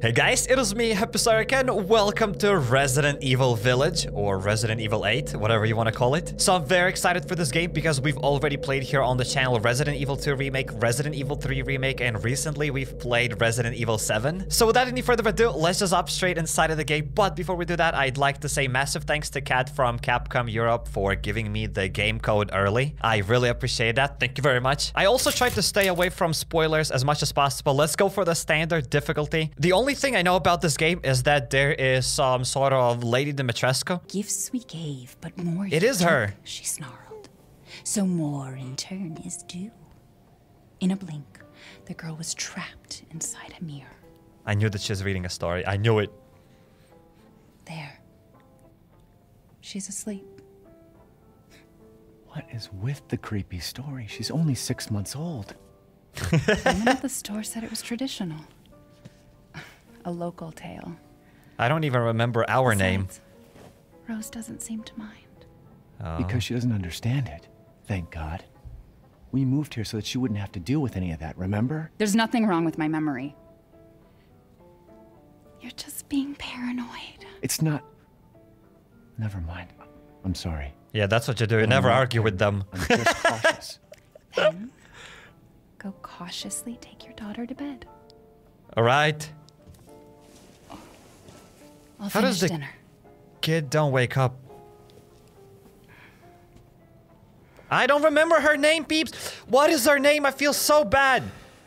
Hey guys, it is me, Happy Welcome to Resident Evil Village, or Resident Evil 8, whatever you want to call it. So I'm very excited for this game because we've already played here on the channel Resident Evil 2 Remake, Resident Evil 3 Remake, and recently we've played Resident Evil 7. So without any further ado, let's just hop straight inside of the game. But before we do that, I'd like to say massive thanks to Kat from Capcom Europe for giving me the game code early. I really appreciate that. Thank you very much. I also tried to stay away from spoilers as much as possible. Let's go for the standard difficulty. The only thing I know about this game is that there is some sort of Lady Dimitrescu. Gifts we gave, but more It is took, her. She snarled. So more in turn is due. In a blink, the girl was trapped inside a mirror. I knew that she was reading a story. I knew it. There. She's asleep. What is with the creepy story? She's only six months old. Someone at the store said it was traditional. A local tale. I don't even remember our name. Rose doesn't seem to mind. Oh. Because she doesn't understand it. Thank God. We moved here so that she wouldn't have to deal with any of that, remember? There's nothing wrong with my memory. You're just being paranoid. It's not. Never mind. I'm sorry. Yeah, that's what you do. You never argue with them. I'm just cautious. Then, go cautiously take your daughter to bed. All right. I'll How finish does the- dinner. Kid, don't wake up. I don't remember her name, peeps. What is her name? I feel so bad.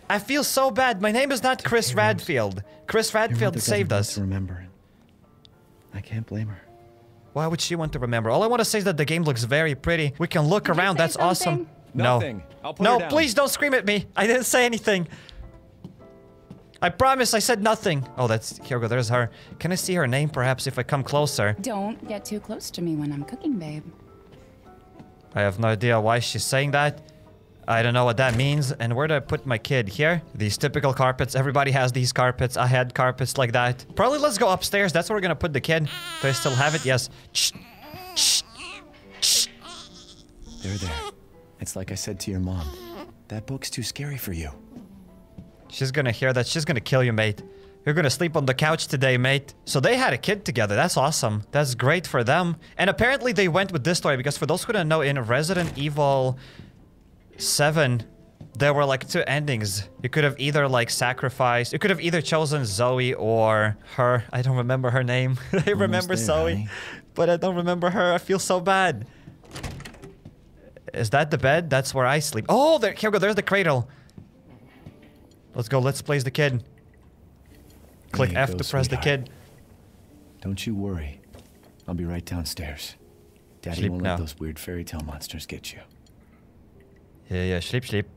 I feel so bad. My name is not Chris okay, Redfield. Chris Redfield doesn't saved us. To remember it. I can't blame her. Why would she want to remember? All I want to say is that the game looks very pretty. We can look Did you around. say That's awesome. Nothing. No. I'll put no, her down. please don't scream at me. I didn't say anything. I promise I said nothing. Oh, that's here we go. There's her. Can I see her name perhaps if I come closer? Don't get too close to me when I'm cooking, babe. I have no idea why she's saying that. I don't know what that means. And where do I put my kid? Here? These typical carpets. Everybody has these carpets. I had carpets like that. Probably let's go upstairs. That's where we're gonna put the kid. Do I still have it? Yes. Shh. Shh. Shh. There, there. It's like I said to your mom. That book's too scary for you. She's gonna hear that. She's gonna kill you, mate. You're gonna sleep on the couch today, mate. So they had a kid together. That's awesome. That's great for them. And apparently they went with this story because for those who don't know, in Resident Evil 7, there were like two endings. You could have either like sacrificed, you could have either chosen Zoe or her. I don't remember her name. I remember there, Zoe, honey. but I don't remember her. I feel so bad. Is that the bed? That's where I sleep. Oh, there, here we go. There's the cradle. Let's go. Let's place the kid. Click F go, to press the kid. Don't you worry. I'll be right downstairs. Daddy Sleep won't now. let those weird fairy tale monsters get you. Yeah, yeah. Sleep, sleep.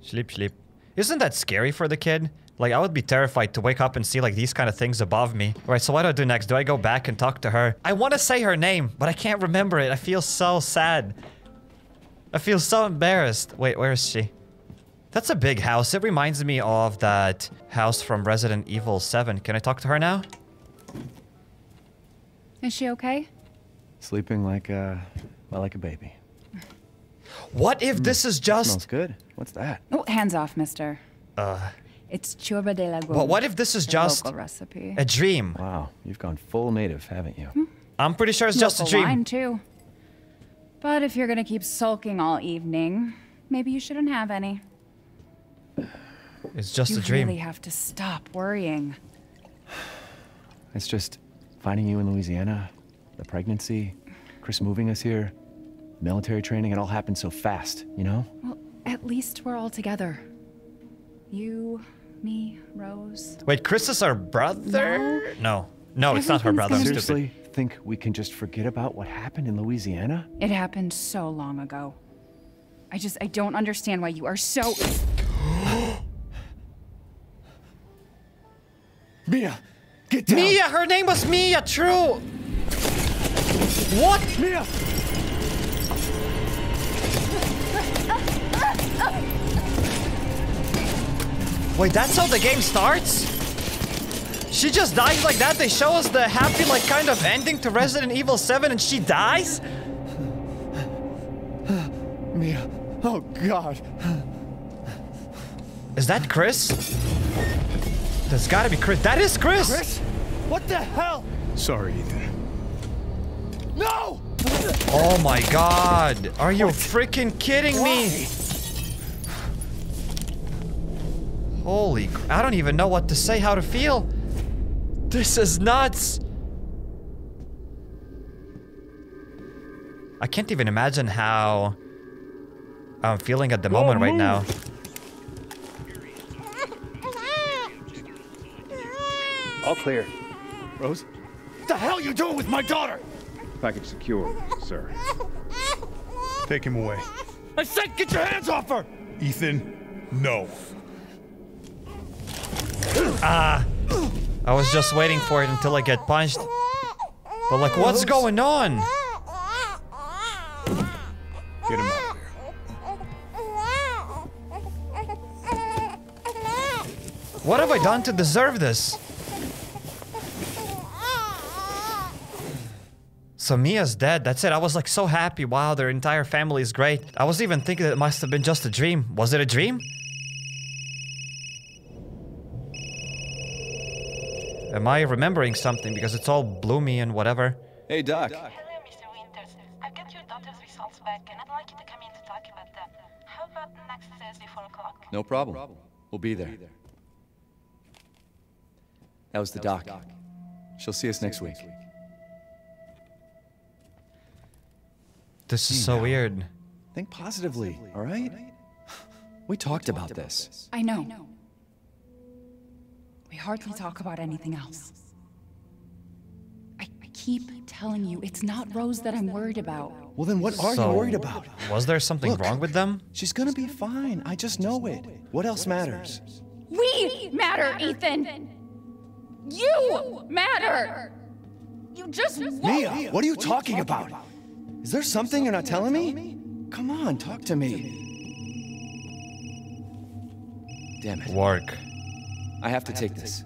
Sleep, sleep. Isn't that scary for the kid? Like, I would be terrified to wake up and see, like, these kind of things above me. All right, so what do I do next? Do I go back and talk to her? I want to say her name, but I can't remember it. I feel so sad. I feel so embarrassed. Wait, where is she? That's a big house. It reminds me of that house from Resident Evil 7. Can I talk to her now? Is she okay? Sleeping like, uh, well, like a baby. What if this is just... Smells just... good. What's that? Oh, hands off, mister. Uh, It's churba de la but what if this is just local recipe. a dream? Wow, you've gone full native, haven't you? I'm pretty sure it's just a Local dream. wine too. But if you're gonna keep sulking all evening, maybe you shouldn't have any. It's just you a dream. You really have to stop worrying. It's just finding you in Louisiana, the pregnancy, Chris moving us here, military training, it all happened so fast, you know? Well, at least we're all together. You, me, Rose. Wait, Chris is our brother? No. No, it's not her brother. I'm stupid. Seriously, think we can just forget about what happened in Louisiana? It happened so long ago. I just, I don't understand why you are so. Mia, get down! Mia! Her name was Mia, true! What? Mia! Wait, that's how the game starts? She just dies like that? They show us the happy, like, kind of ending to Resident Evil 7 and she dies? Mia, oh God. Is that Chris? There's gotta be Chris. That is Chris! Chris? What the hell? Sorry, Ethan. No! Oh my god. Are you freaking kidding me? Holy cr- I don't even know what to say, how to feel. This is nuts. I can't even imagine how I'm feeling at the moment right now. All clear. Rose? What the hell you doing with my daughter? Package secure, sir. Take him away. I said get your hands off her! Ethan, no. Ah. I was just waiting for it until I get punched. But like, what's going on? Get him out there. What have I done to deserve this? So Mia's dead. That's it. I was like so happy. Wow, their entire family is great. I was even thinking that it must have been just a dream. Was it a dream? Am I remembering something? Because it's all bloomy and whatever. Hey, Doc. Hello, Mr. Winters. I've got your daughter's results back, and I'd like you to come in to talk about them. How about next Thursday, 4 o'clock? No problem. We'll be there. That was the doc. She'll see us next week. This is so weird. Think positively, all right? We talked about this. I know. We hardly talk about anything else. I, I keep telling you, it's not Rose that I'm worried about. Well, then what are So, you worried about? Was there something Look. wrong with them? She's gonna be fine. I just know it. What else matters? We matter, Ethan! You matter! You just Mia, what are you talking about? Is there something you're not telling me? Come on, talk to me. Damn it. Work. I have to take this.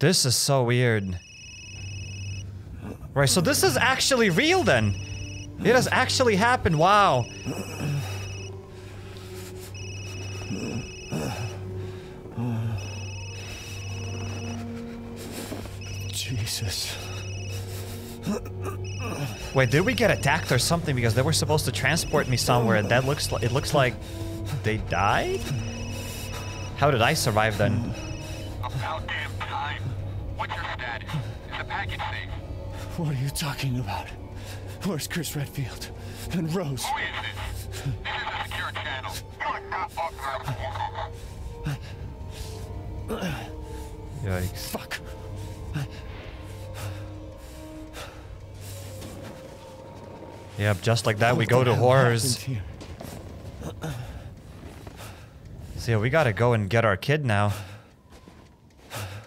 This is so weird. Right, so this is actually real then. It has actually happened. Wow. Wait, did we get attacked or something? Because they were supposed to transport me somewhere. and That looks like it looks like they died. How did I survive then? About damn time. What's your status? Is the package safe? What are you talking about? Where's Chris Redfield? And Rose? Who is this? This is a secure channel. You are not authorized to work on Yikes. Fuck. Yep, just like that, we go to horrors. So yeah, we gotta go and get our kid now.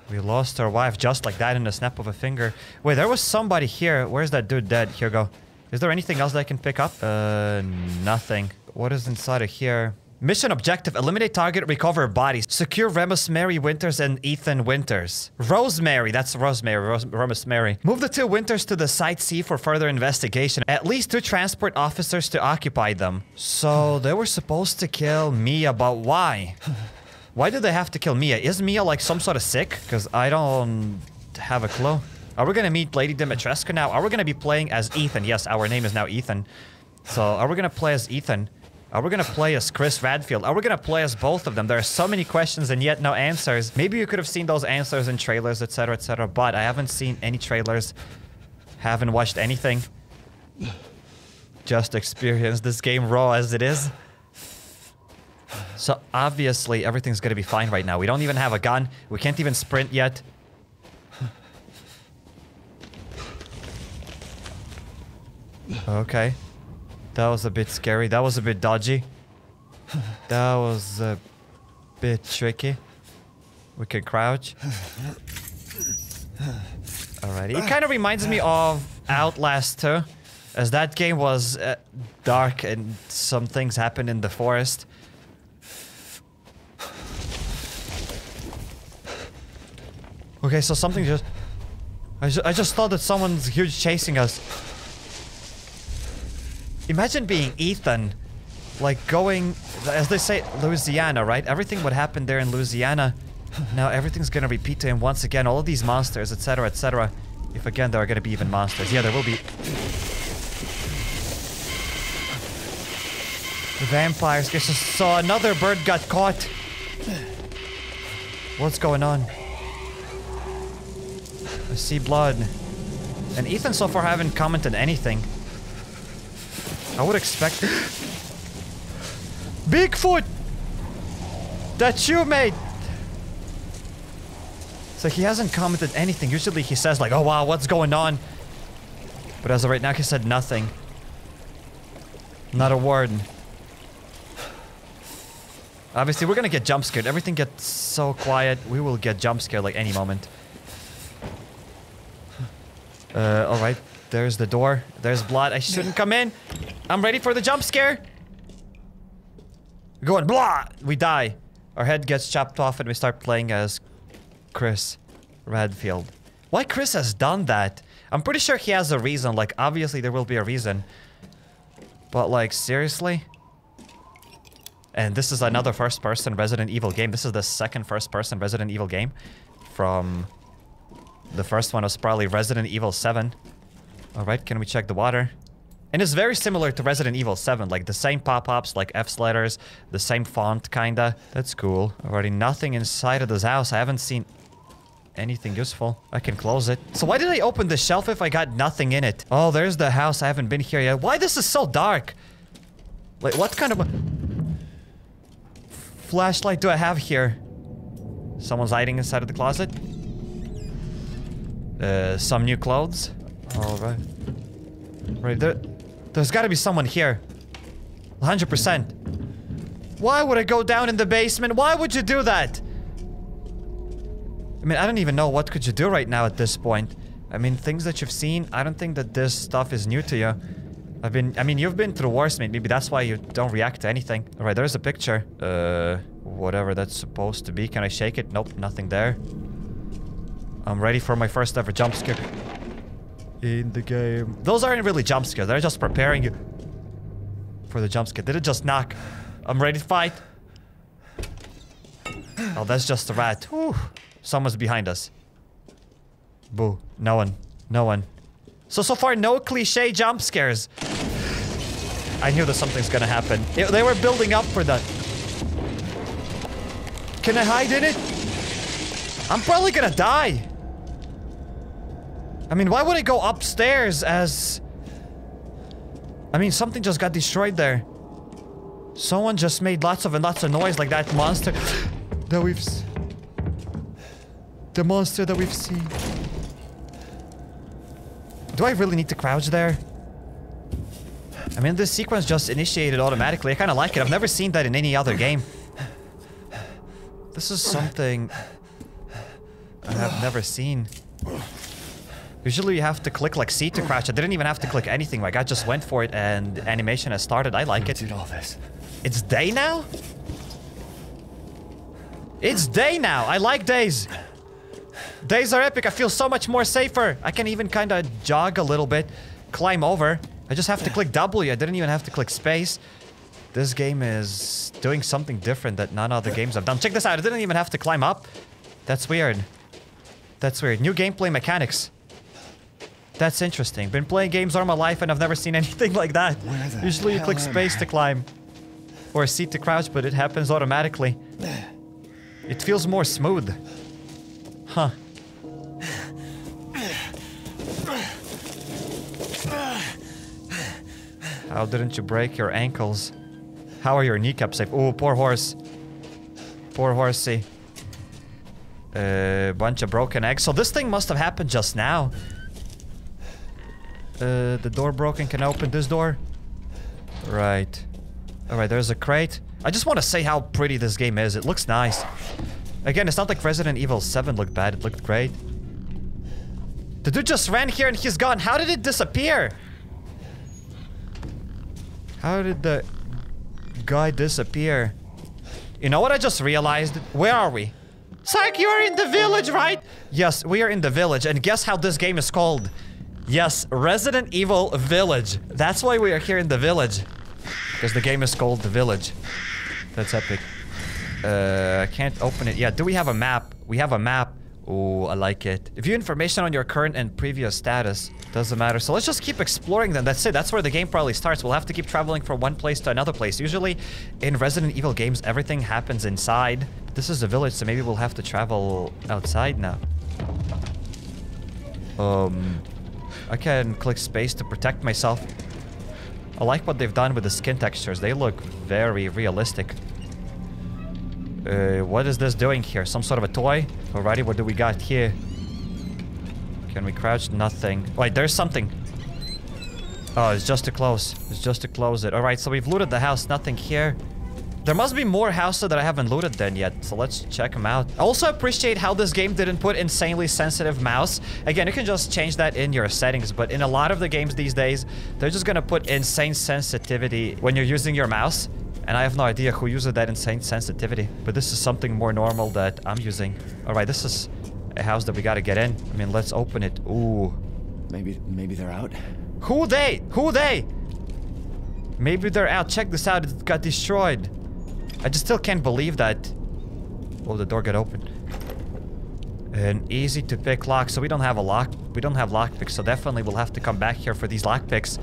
We lost our wife just like that in a snap of a finger. Wait, there was somebody here. Where's that dude dead? Here go. Is there anything else that I can pick up? Uh, nothing. What is inside of here? Mission objective, eliminate target, recover bodies. Secure Remus Mary Winters and Ethan Winters. Rosemary, that's Rosemary, Ros Remus Mary. Move the two Winters to the Site C for further investigation. At least two transport officers to occupy them. So they were supposed to kill Mia, but why? Why did they have to kill Mia? Is Mia like some sort of sick? Because I don't have a clue. Are we gonna meet Lady Dimitrescu now? Are we gonna be playing as Ethan? Yes, our name is now Ethan. So are we gonna play as Ethan? Are we gonna play as Chris Redfield? Are we gonna play as both of them? There are so many questions and yet no answers. Maybe you could have seen those answers in trailers, etc., etc. But I haven't seen any trailers. Haven't watched anything. Just experienced this game raw as it is. So obviously everything's gonna be fine right now. We don't even have a gun. We can't even sprint yet. Okay. That was a bit scary. That was a bit dodgy. That was a bit tricky. We can crouch. Alrighty. It kind of reminds me of Outlast 2. As that game was uh, dark and some things happened in the forest. Okay, so something just... I, ju I just thought that someone's huge chasing us. Imagine being Ethan, like going, as they say, Louisiana, right? Everything would happen there in Louisiana. Now everything's gonna repeat to him once again. All these monsters, etc., etc. If again there are gonna be even monsters. Yeah, there will be. The vampires. Just saw another bird got caught. What's going on? I see blood. And Ethan so far haven't commented anything. I would expect... Bigfoot! That's you, mate! So he hasn't commented anything. Usually he says like, oh wow, what's going on? But as of right now, he said nothing. Not a word. Obviously, we're gonna get jump scared. Everything gets so quiet. We will get jump scared like any moment. Uh, alright. There's the door. There's blood. I shouldn't come in. I'm ready for the jump scare. Going blah! We die. Our head gets chopped off and we start playing as Chris Redfield. Why Chris has done that? I'm pretty sure he has a reason. Like, obviously there will be a reason. But like, seriously? And this is another first-person Resident Evil game. This is the second first-person Resident Evil game from... The first one was probably Resident Evil 7. Alright, can we check the water? And it's very similar to Resident Evil 7, like the same pop-ups, like F letters, the same font, kinda. That's cool. Already nothing inside of this house. I haven't seen anything useful. I can close it. So why did I open the shelf if I got nothing in it? Oh, there's the house. I haven't been here yet. Why this is so dark? Like, what kind of flashlight do I have here? Someone's hiding inside of the closet. Uh, some new clothes. All right. Right there. There's got to be someone here. 100%. Why would I go down in the basement? Why would you do that? I mean, I don't even know what could you do right now at this point. I mean, things that you've seen, I don't think that this stuff is new to you. I've been, I mean, you've been through worse, mate. Maybe that's why you don't react to anything. All right, there's a picture. Uh, whatever that's supposed to be. Can I shake it? Nope, nothing there. I'm ready for my first ever jump scare in the game. Those aren't really jump scares. They're just preparing you for the jump scare. Did it just knock? I'm ready to fight. Oh, that's just a rat. Whew. Someone's behind us. Boo. No one. No one. So, so far, no cliche jump scares. I knew that something's gonna happen. They were building up for that. Can I hide in it? I'm probably gonna die. I mean, why would it go upstairs as... I mean, something just got destroyed there. Someone just made lots of and lots of noise like that monster that we've... The monster that we've seen. Do I really need to crouch there? I mean, this sequence just initiated automatically. I kind of like it. I've never seen that in any other game. This is something I have never seen. Usually you have to click like C to crouch. I didn't even have to click anything. Like I just went for it and animation has started. I like it. Did all this. It's day now? It's day now. I like days. Days are epic. I feel so much more safer. I can even kind of jog a little bit, climb over. I just have to click W. I didn't even have to click space. This game is doing something different that none other games have done. Check this out. I didn't even have to climb up. That's weird. That's weird. New gameplay mechanics. That's interesting. Been playing games all my life and I've never seen anything like that. Usually you click space to climb. Or C to crouch, but it happens automatically. It feels more smooth. Huh. How didn't you break your ankles? How are your kneecaps safe? Oh, poor horse. Poor horsey. A uh, bunch of broken eggs. So this thing must have happened just now. Uh, the door broken. Can I open this door? Right. Alright, there's a crate. I just want to say how pretty this game is. It looks nice. Again, it's not like Resident Evil 7 looked bad. It looked great. The dude just ran here and he's gone. How did it disappear? How did the guy disappear? You know what I just realized? Where are we? Psych, you are in the village, right? Yes, we are in the village. And guess how this game is called? Yes, Resident Evil Village. That's why we are here in the village. Because the game is called The Village. That's epic. Uh, I can't open it Yeah, Do we have a map? We have a map. Oh, I like it. View information on your current and previous status. Doesn't matter. So let's just keep exploring then. That's it. That's where the game probably starts. We'll have to keep traveling from one place to another place. Usually in Resident Evil games, everything happens inside. This is a village, so maybe we'll have to travel outside now. Um, I can click space to protect myself. I like what they've done with the skin textures. They look very realistic. Uh, what is this doing here? Some sort of a toy? Alrighty, what do we got here? Can we crouch? Nothing. Wait, there's something. Oh, it's just to close. It's just to close it. Alright, so we've looted the house. Nothing here. There must be more houses that I haven't looted then yet, so let's check them out. I also appreciate how this game didn't put insanely sensitive mouse. Again, you can just change that in your settings, but in a lot of the games these days, they're just gonna put insane sensitivity when you're using your mouse. And I have no idea who uses that insane sensitivity. But this is something more normal that I'm using. Alright, this is a house that we gotta get in. I mean, let's open it. Ooh. Maybe, maybe they're out. Who they? Who they? Maybe they're out. Check this out. It got destroyed. I just still can't believe that. Oh, the door got open. An easy to pick lock. So we don't have a lock. We don't have lockpicks. So definitely we'll have to come back here for these lockpicks.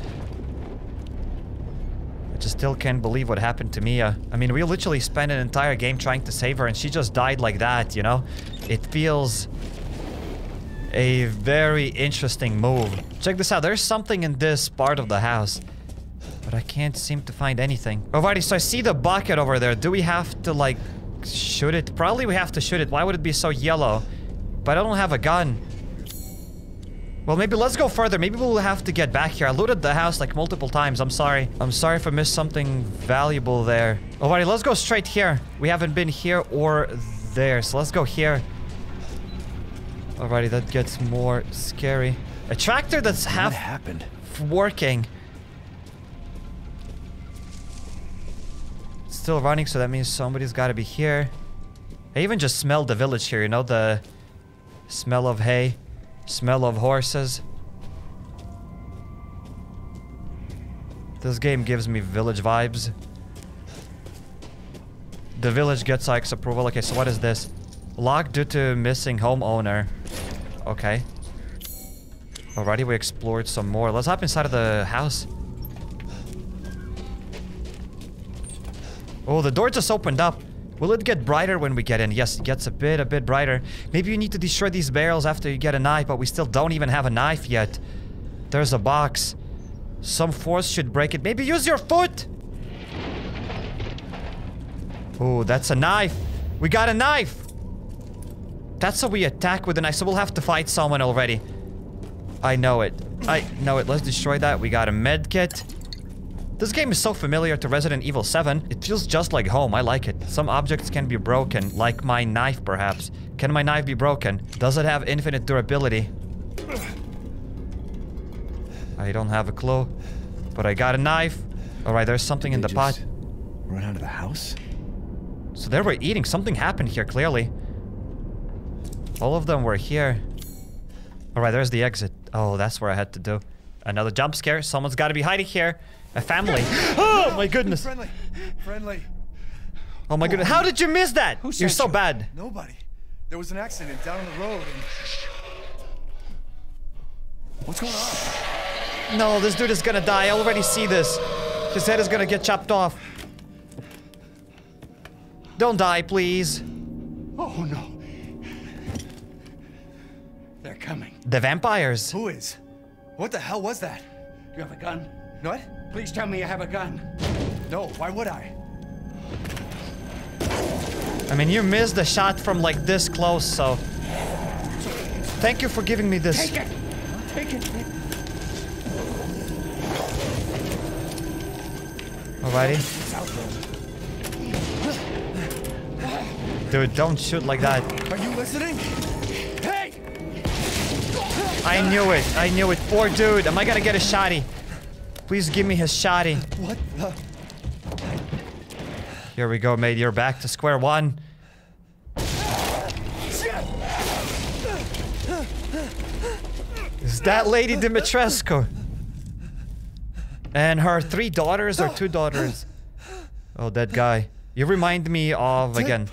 I just still can't believe what happened to Mia. I mean, we literally spent an entire game trying to save her and she just died like that, you know? It feels a very interesting move. Check this out. There's something in this part of the house. But I can't seem to find anything. Alrighty, so I see the bucket over there. Do we have to, like, shoot it? Probably we have to shoot it. Why would it be so yellow? But I don't have a gun. Well, maybe let's go further. Maybe we'll have to get back here. I looted the house like multiple times. I'm sorry. I'm sorry if I missed something valuable there. Alrighty, let's go straight here. We haven't been here or there. So let's go here. Alrighty, that gets more scary. A tractor that's half What happened? working. Still running, so that means somebody's got to be here. I even just smelled the village here, you know, the smell of hay, smell of horses. This game gives me village vibes. The village gets Ike's approval. Okay, so what is this? Locked due to missing homeowner. Okay. Alrighty, we explored some more. Let's hop inside of the house. Oh, the door just opened up. Will it get brighter when we get in? Yes, it gets a bit, a bit brighter. Maybe you need to destroy these barrels after you get a knife, but we still don't even have a knife yet. There's a box. Some force should break it. Maybe use your foot! Oh, that's a knife. We got a knife! That's how we attack with a knife, so we'll have to fight someone already. I know it. I know it. Let's destroy that. We got a med kit. This game is so familiar to Resident Evil 7. It feels just like home. I like it. Some objects can be broken, like my knife perhaps. Can my knife be broken? Does it have infinite durability? I don't have a clue. But I got a knife. Alright, there's something in They the pot. Run out of the house? So they were eating. Something happened here, clearly. All of them were here. Alright, there's the exit. Oh, that's where I had to do. Another jump scare. Someone's got to be hiding here. A family. oh, my goodness. Friendly. Friendly. Oh, my goodness. How did you miss that? Who You're so you? bad. Nobody. There was an accident down on the road and... What's going on? No, this dude is gonna die. I already see this. His head is gonna get chopped off. Don't die, please. Oh, no. They're coming. The vampires. Who is? What the hell was that? Do You have a gun? What? Please tell me you have a gun. No, why would I? I mean, you missed the shot from like this close, so. Thank you for giving me this. Take it! Take it! Alrighty. Dude, don't shoot like that. Are you listening? Hey! I knew it. I knew it. Poor dude. Am I gonna get a shotty? Please give me his shotty. What the? Here we go, mate. You're back to square one. Is that lady Dimitrescu. And her three daughters or two daughters. Oh, that guy. You remind me of again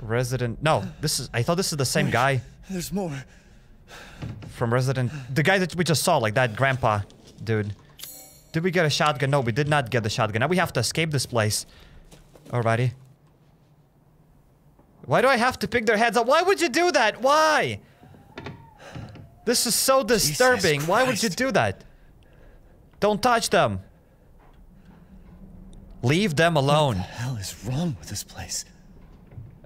Resident. No, this is. I thought this is the same guy There's more. from Resident. The guy that we just saw, like that grandpa dude. Did we get a shotgun? No, we did not get the shotgun. Now we have to escape this place. Alrighty. Why do I have to pick their heads up? Why would you do that? Why? This is so disturbing. Why would you do that? Don't touch them. Leave them alone. What the hell is wrong with this place?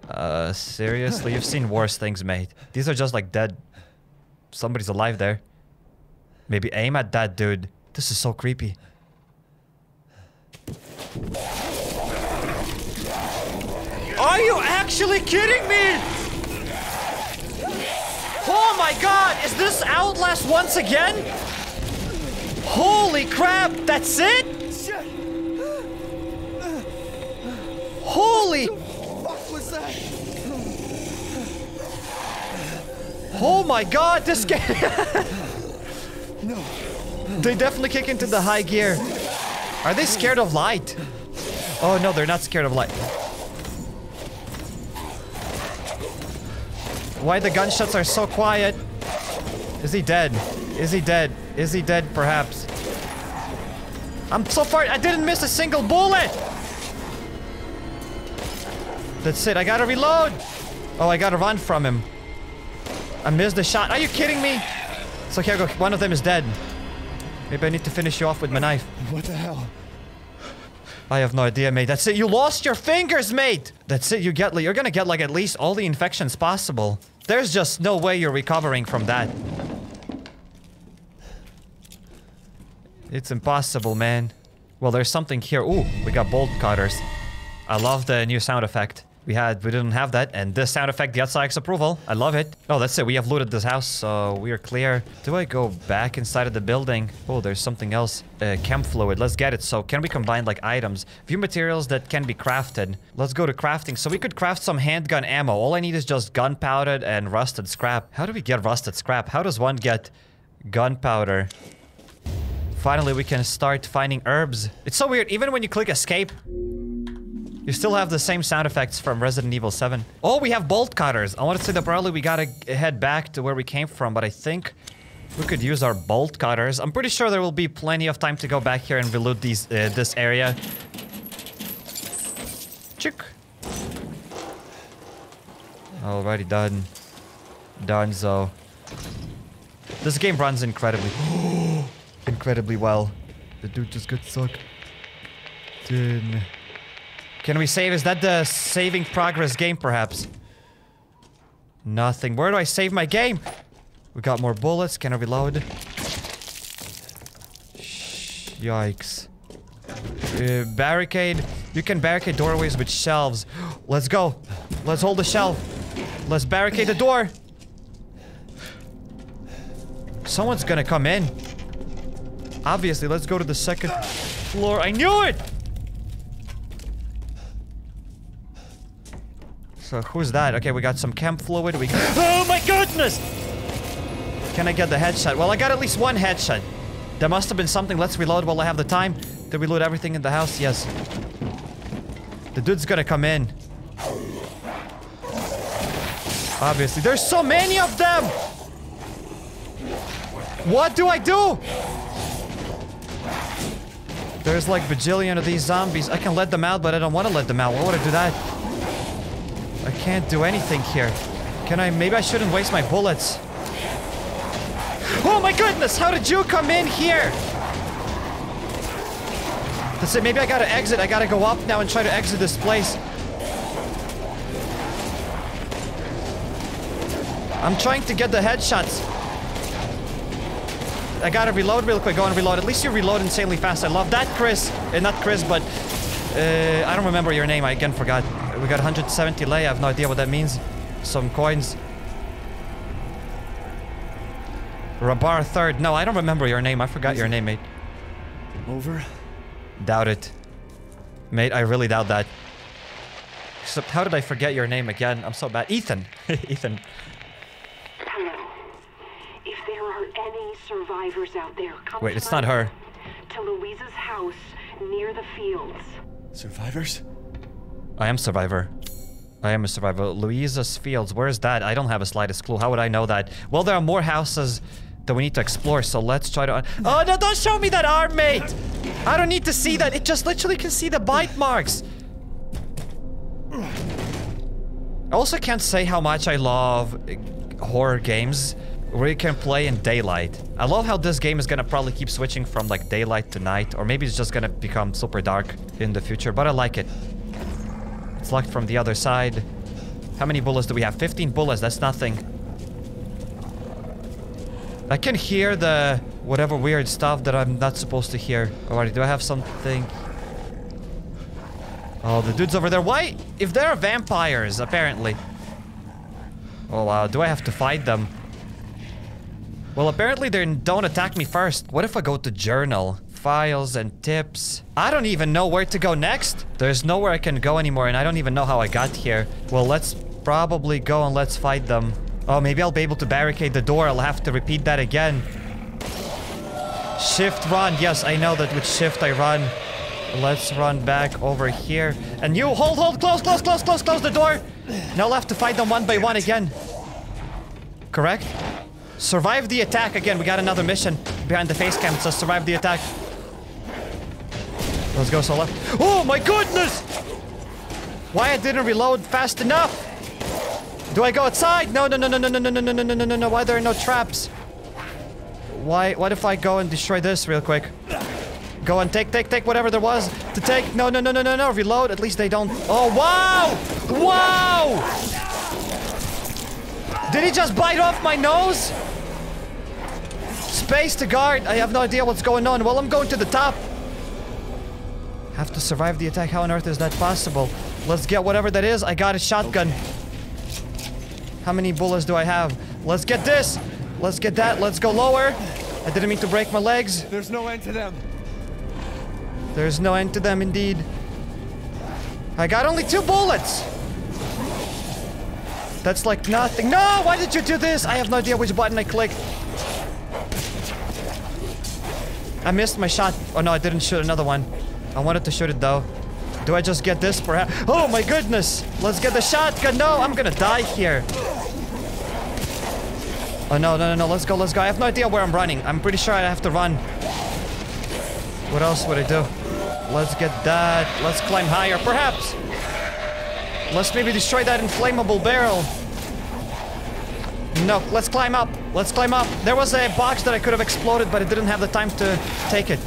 Uh, seriously? You've seen worse things, mate. These are just like dead. Somebody's alive there. Maybe aim at that dude. This is so creepy. Are you actually kidding me? Oh my god, is this Outlast once again? Holy crap, that's it? Holy What was that? Oh my god, this game. No. they definitely kick into the high gear. Are they scared of light? Oh no, they're not scared of light. Why the gunshots are so quiet? Is he dead? Is he dead? Is he dead, perhaps? I'm so far- I didn't miss a single bullet! That's it, I gotta reload! Oh, I gotta run from him. I missed the shot. Are you kidding me? It's here. One of them is dead. Maybe I need to finish you off with my knife. What the hell? I have no idea, mate. That's it. You lost your fingers, mate. That's it. You get. You're gonna get like at least all the infections possible. There's just no way you're recovering from that. It's impossible, man. Well, there's something here. Ooh, we got bolt cutters. I love the new sound effect. We had, we didn't have that, and this sound effect gets Ike's approval. I love it. Oh, that's it. We have looted this house, so we are clear. Do I go back inside of the building? Oh, there's something else. Uh, chem fluid. Let's get it. So, can we combine like items? View materials that can be crafted. Let's go to crafting. So we could craft some handgun ammo. All I need is just gunpowder and rusted scrap. How do we get rusted scrap? How does one get gunpowder? Finally, we can start finding herbs. It's so weird. Even when you click escape, you still have the same sound effects from Resident Evil 7. Oh, we have bolt cutters. I want to say that probably we gotta head back to where we came from, but I think we could use our bolt cutters. I'm pretty sure there will be plenty of time to go back here and reloot these, uh, this area. Chick. Alrighty, done. Done, so. This game runs incredibly, incredibly well. The dude just got stuck. Done. Can we save? Is that the saving progress game, perhaps? Nothing. Where do I save my game? We got more bullets. Can I reload? Shh, Yikes. Uh, barricade. You can barricade doorways with shelves. Let's go. Let's hold the shelf. Let's barricade the door. Someone's gonna come in. Obviously, let's go to the second floor. I knew it! So who's that? Okay, we got some chem fluid. We Oh my goodness! Can I get the headshot? Well, I got at least one headshot. There must have been something. Let's reload while I have the time. Did we loot everything in the house? Yes. The dude's gonna come in. Obviously. There's so many of them! What do I do? There's like bajillion of these zombies. I can let them out, but I don't want to let them out. Why would I do that? Can't do anything here. Can I? Maybe I shouldn't waste my bullets. Oh my goodness! How did you come in here? That's it. Maybe I gotta exit. I gotta go up now and try to exit this place. I'm trying to get the headshots. I gotta reload real quick. Go and reload. At least you reload insanely fast. I love that, Chris. Uh, not Chris, but uh, I don't remember your name. I again forgot. We got 170 lei. I have no idea what that means. Some coins. Rabar third. No, I don't remember your name. I forgot your name, mate. Over? Doubt it. Mate, I really doubt that. Except, how did I forget your name again? I'm so bad. Ethan. Ethan. Hello. If there are any survivors out there. Come Wait, it's not her. To Luiza's house near the fields. Survivors? I am survivor. I am a survivor. Luiza's Fields, where's that? I don't have a slightest clue. How would I know that? Well, there are more houses that we need to explore, so let's try to... Oh, no, don't show me that arm, mate! I don't need to see that. It just literally can see the bite marks. I also can't say how much I love uh, horror games where you can play in daylight. I love how this game is gonna probably keep switching from like daylight to night, or maybe it's just gonna become super dark in the future, but I like it. It's locked from the other side. How many bullets do we have? 15 bullets, that's nothing. I can hear the whatever weird stuff that I'm not supposed to hear. Alright, do I have something? Oh, the dude's over there. Why? If there are vampires, apparently. Oh, wow. Do I have to fight them? Well, apparently they don't attack me first. What if I go to journal? Files and tips. I don't even know where to go next. There's nowhere I can go anymore, and I don't even know how I got here. Well, let's probably go and let's fight them. Oh, maybe I'll be able to barricade the door. I'll have to repeat that again. Shift run. Yes, I know that with shift I run. Let's run back over here. And you, hold, hold, close, close, close, close, close the door. Now I'll have to fight them one by one again. Correct? Survive the attack again. We got another mission behind the face cam. Says survive the attack. Let's go, Sola. Oh my goodness! Why I didn't reload fast enough? Do I go outside? No, no, no, no, no, no, no, no, no, no, no, no, no. Why there are no traps? Why? What if I go and destroy this real quick? Go and take, take, take whatever there was to take. No, no, no, no, no, no. Reload. At least they don't. Oh, wow! Wow! Did he just bite off my nose? Space to guard. I have no idea what's going on. Well, I'm going to the top. Have to survive the attack. How on earth is that possible? Let's get whatever that is. I got a shotgun. How many bullets do I have? Let's get this. Let's get that. Let's go lower. I didn't mean to break my legs. There's no end to them. There's no end to them indeed. I got only two bullets. That's like nothing. No, why did you do this? I have no idea which button I clicked. I missed my shot. Oh no, I didn't shoot another one. I wanted to shoot it though. Do I just get this perhaps? Oh my goodness! Let's get the shotgun. No, I'm gonna die here. Oh no, no, no, no, let's go, let's go. I have no idea where I'm running. I'm pretty sure I have to run. What else would I do? Let's get that. Let's climb higher, perhaps. Let's maybe destroy that inflammable barrel. No, let's climb up. Let's climb up. There was a box that I could have exploded, but I didn't have the time to take it.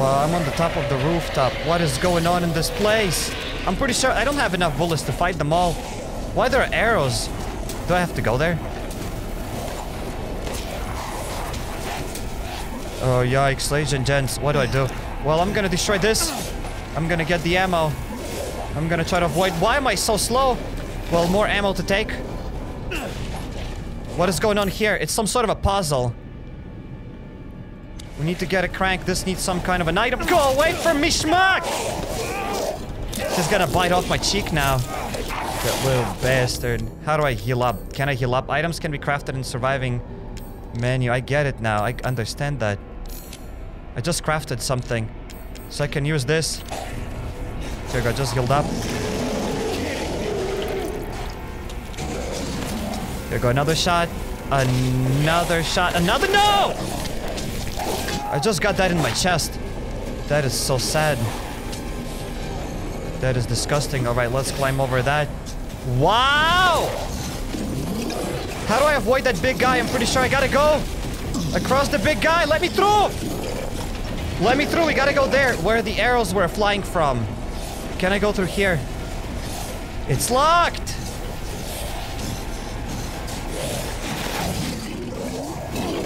Well, I'm on the top of the rooftop. What is going on in this place? I'm pretty sure I don't have enough bullets to fight them all. Why there are arrows? Do I have to go there? Oh, yikes, ladies and gents. What do I do? Well, I'm gonna destroy this. I'm gonna get the ammo. I'm gonna try to avoid... Why am I so slow? Well, more ammo to take. What is going on here? It's some sort of a puzzle. We need to get a crank. This needs some kind of an item. Go away from me, schmuck! She's gonna bite off my cheek now. That little bastard. How do I heal up? Can I heal up? Items can be crafted in surviving menu. I get it now. I understand that. I just crafted something. So I can use this. There we go. Just healed up. There we go. Another shot. Another shot. Another- No! I just got that in my chest. That is so sad. That is disgusting. Alright, let's climb over that. Wow! How do I avoid that big guy? I'm pretty sure I gotta go across the big guy. Let me through! Let me through. We gotta go there, where the arrows were flying from. Can I go through here? It's locked!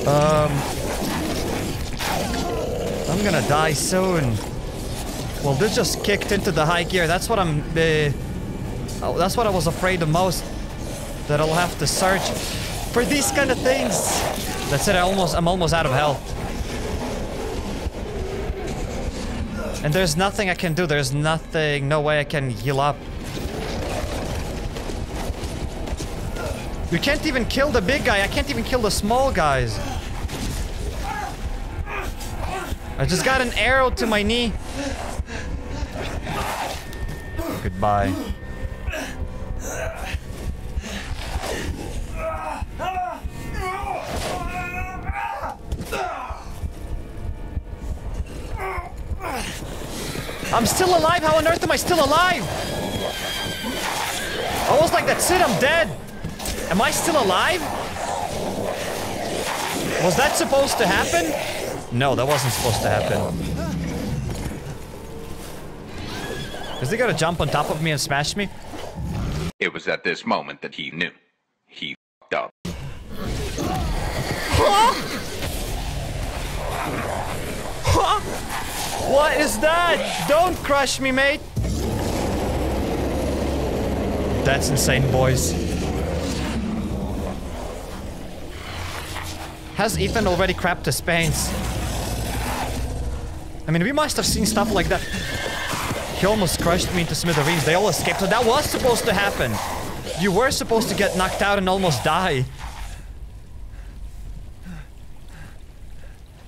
Um... I'm gonna die soon. Well, this just kicked into the high gear. That's what I'm... Uh, oh, that's what I was afraid the most. That I'll have to search for these kind of things. That's it. I almost, I'm almost out of health. And there's nothing I can do. There's nothing, no way I can heal up. You can't even kill the big guy. I can't even kill the small guys. I just got an arrow to my knee. Goodbye. I'm still alive. How on earth am I still alive? Almost like that's it. I'm dead. Am I still alive? Was that supposed to happen? No, that wasn't supposed to happen. Is he gonna jump on top of me and smash me? It was at this moment that he knew. He fed up. What is that? Don't crush me, mate. That's insane, boys. Has Ethan already crapped his pants? I mean, we must have seen stuff like that. He almost crushed me into smithereens. They all escaped, so that was supposed to happen. You were supposed to get knocked out and almost die.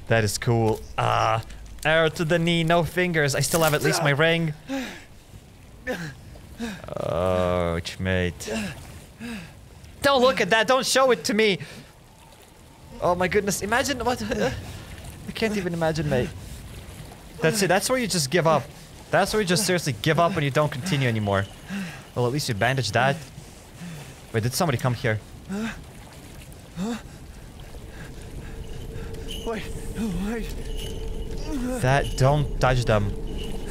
That is cool. Ah, arrow to the knee, no fingers. I still have at least my ring. Ouch, mate. Don't look at that. Don't show it to me. Oh my goodness. Imagine what... I can't even imagine, mate. That's it. That's where you just give up. That's where you just seriously give up and you don't continue anymore. Well, at least you bandaged that. Wait, did somebody come here? Wait, wait. That, don't touch them.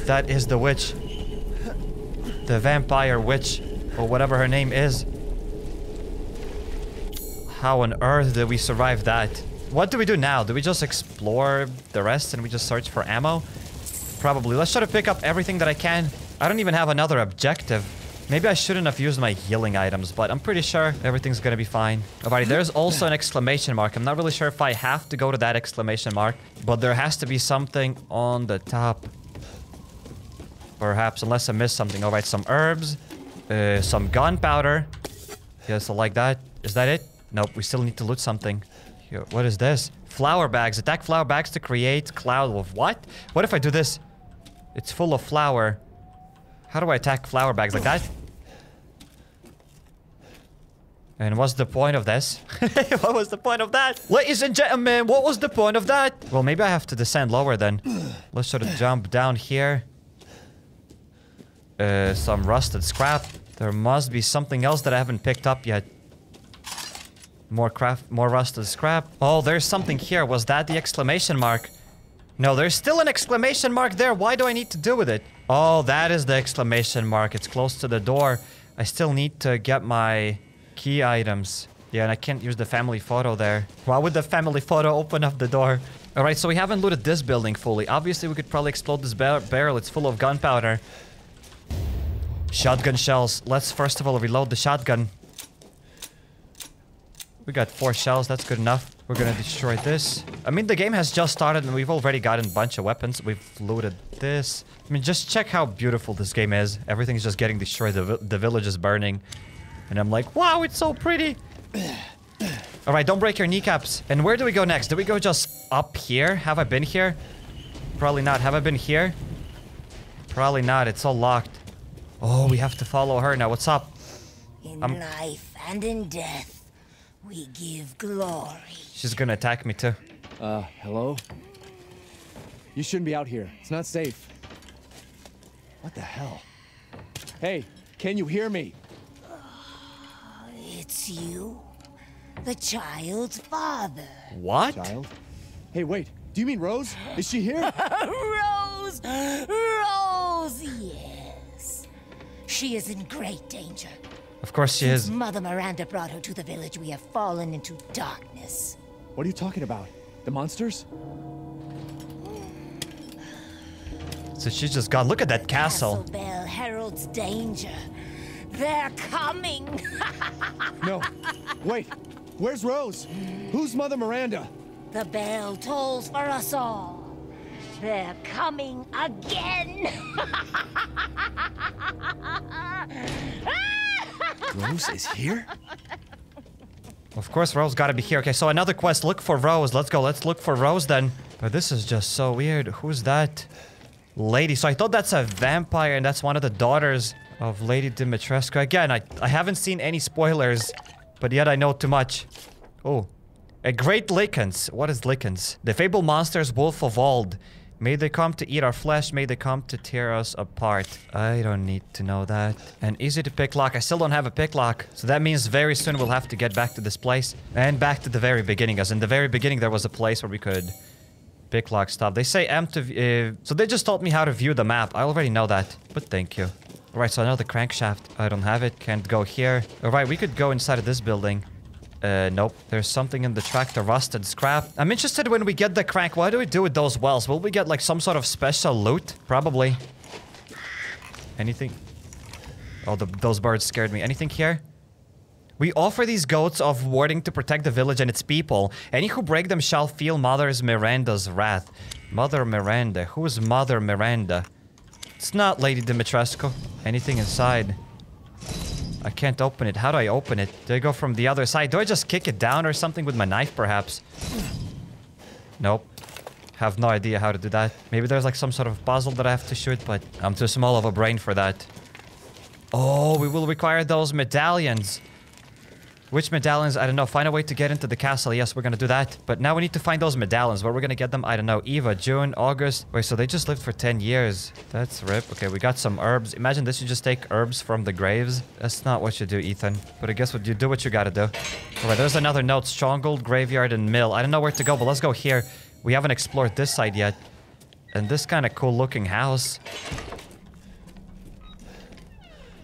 That is the witch. The vampire witch, or whatever her name is. How on earth did we survive that? What do we do now? Do we just explore the rest and we just search for ammo? Probably. Let's try to pick up everything that I can. I don't even have another objective. Maybe I shouldn't have used my healing items, but I'm pretty sure everything's gonna be fine. Alrighty, there's also an exclamation mark. I'm not really sure if I have to go to that exclamation mark, but there has to be something on the top. Perhaps, unless I missed something. Alright, some herbs, uh, some gunpowder. Yeah, so like that. Is that it? Nope, we still need to loot something. Here, what is this? Flower bags. Attack flower bags to create cloud of what? What if I do this? It's full of flour. How do I attack flower bags like that? And what's the point of this? what was the point of that? Ladies and gentlemen, what was the point of that? Well, maybe I have to descend lower then. Let's sort of jump down here. Uh, some rusted scrap. There must be something else that I haven't picked up yet. More craft, more rusted scrap. Oh, there's something here. Was that the exclamation mark? No, there's still an exclamation mark there. Why do I need to do with it? Oh, that is the exclamation mark. It's close to the door. I still need to get my key items. Yeah, and I can't use the family photo there. Why would the family photo open up the door? All right, so we haven't looted this building fully. Obviously, we could probably explode this bar barrel. It's full of gunpowder. Shotgun shells. Let's first of all reload the shotgun. We got four shells. That's good enough. We're gonna destroy this. I mean, the game has just started and we've already gotten a bunch of weapons. We've looted this. I mean, just check how beautiful this game is. Everything's just getting destroyed. The, vi the village is burning. And I'm like, wow, it's so pretty. All right, don't break your kneecaps. And where do we go next? Do we go just up here? Have I been here? Probably not. Have I been here? Probably not. It's all locked. Oh, we have to follow her now. What's up? In I'm- life and in death, we give glory. She's gonna attack me too. Uh, hello? You shouldn't be out here. It's not safe. What the hell? Hey, can you hear me? It's you, the child's father. What? Child? Hey, wait. Do you mean Rose? Is she here? Rose! Rose! Yes. She is in great danger. Of course she Since is. Mother Miranda brought her to the village, we have fallen into darkness. what are you talking about? The monsters? So she's just gone. Look at that castle. Bell heralds danger. They're coming. No. Wait. Where's Rose? Who's Mother Miranda? the bell tolls for us all. They're coming again. Ah! Rose is here? Of course, Rose gotta be here. Okay, so another quest. Look for Rose. Let's go. Let's look for Rose then. But this is just so weird. Who's that? Lady. So I thought that's a vampire and that's one of the daughters of Lady Dimitrescu. Again, I, I haven't seen any spoilers, but yet I know too much. Oh. A great Lycans. What is Lycans? The fabled monsters, Wolf of Old. May they come to eat our flesh, may they come to tear us apart. I don't need to know that. And easy to pick lock. I still don't have a pick lock. So that means very soon we'll have to get back to this place. And back to the very beginning. As in the very beginning there was a place where we could pick lock stuff. They say M to... Uh, so they just taught me how to view the map. I already know that. But thank you. Alright, so another crankshaft. I don't have it. Can't go here. Alright, we could go inside of this building. Uh, nope. There's something in the tractor, rusted scrap. I'm interested when we get the crank. What do we do with those wells? Will we get like some sort of special loot? Probably. Anything? Oh, the, those birds scared me. Anything here? We offer these goats of warding to protect the village and its people. Any who break them shall feel Mother's Miranda's wrath. Mother Miranda. Who is Mother Miranda? It's not Lady Dimitrescu. Anything inside? I can't open it. How do I open it? Do I go from the other side? Do I just kick it down or something with my knife, perhaps? Nope. Have no idea how to do that. Maybe there's like some sort of puzzle that I have to shoot, but I'm too small of a brain for that. Oh, we will require those medallions. Which medallions? I don't know. Find a way to get into the castle. Yes, we're gonna do that. But now we need to find those medallions. Where we're gonna get them? I don't know. Eva, June, August. Wait, so they just lived for 10 years. That's rip. Okay, we got some herbs. Imagine this, you just take herbs from the graves. That's not what you do, Ethan. But I guess what you do what you gotta do. Alright, there's another note. Stronghold, Graveyard, and Mill. I don't know where to go, but let's go here. We haven't explored this side yet. And this kind of cool looking house.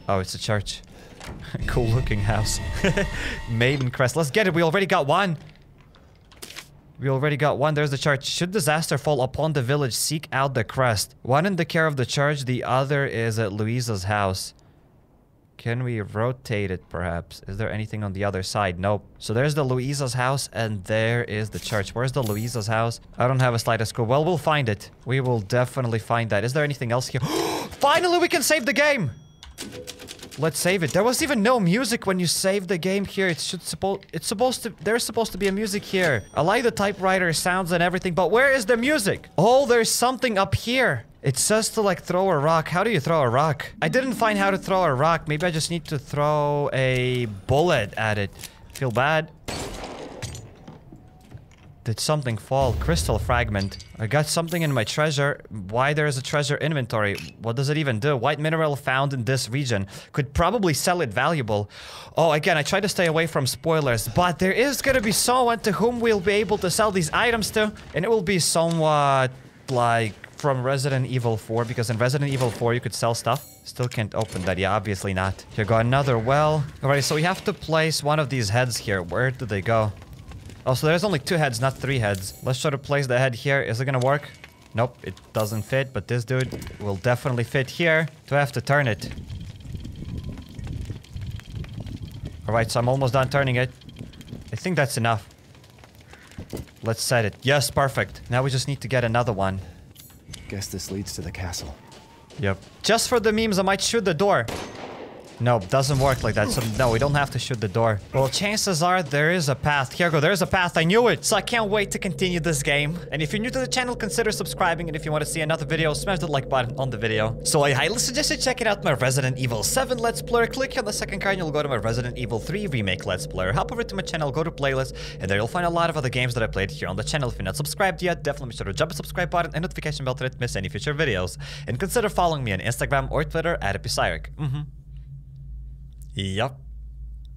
Oh, it's a church. cool looking house. Maiden crest. Let's get it. We already got one. We already got one. There's the church. Should disaster fall upon the village, seek out the crest. One in the care of the church, the other is at Luiza's house. Can we rotate it, perhaps? Is there anything on the other side? Nope. So there's the Luiza's house, and there is the church. Where's the Luiza's house? I don't have a slightest clue. Well, we'll find it. We will definitely find that. Is there anything else here? Finally, we can save the game! Let's save it. There was even no music when you save the game here. It should supposed it's supposed to there's supposed to be a music here. I like the typewriter sounds and everything, but where is the music? Oh, there's something up here. It says to like throw a rock. How do you throw a rock? I didn't find how to throw a rock. Maybe I just need to throw a bullet at it. Feel bad. Did something fall? Crystal fragment. I got something in my treasure. Why there is a treasure inventory? What does it even do? White mineral found in this region. Could probably sell it valuable. Oh, again, I try to stay away from spoilers, but there is gonna be someone to whom we'll be able to sell these items to, and it will be somewhat like from Resident Evil 4, because in Resident Evil 4 you could sell stuff. Still can't open that. Yeah, obviously not. Here go another well. Alright, so we have to place one of these heads here. Where do they go? Oh, so there's only two heads, not three heads. Let's try to place the head here. Is it gonna work? Nope, it doesn't fit, but this dude will definitely fit here. Do I have to turn it? Alright, so I'm almost done turning it. I think that's enough. Let's set it. Yes, perfect. Now we just need to get another one. Guess this leads to the castle. Yep. Just for the memes, I might shoot the door. No, doesn't work like that. So no, we don't have to shoot the door. Well, chances are there is a path. Here go, there's a path. I knew it. So I can't wait to continue this game. And if you're new to the channel, consider subscribing. And if you want to see another video, smash the like button on the video. So I highly suggest you checking out my Resident Evil 7 Let's Play. Click on the second card and you'll go to my Resident Evil 3 Remake Let's Play. Hop over to my channel, go to playlist, and there you'll find a lot of other games that I played here on the channel. If you're not subscribed yet, definitely make sure to jump the subscribe button and notification bell to not miss any future videos. And consider following me on Instagram or Twitter at HappyCairek. Mm-hmm. Yep.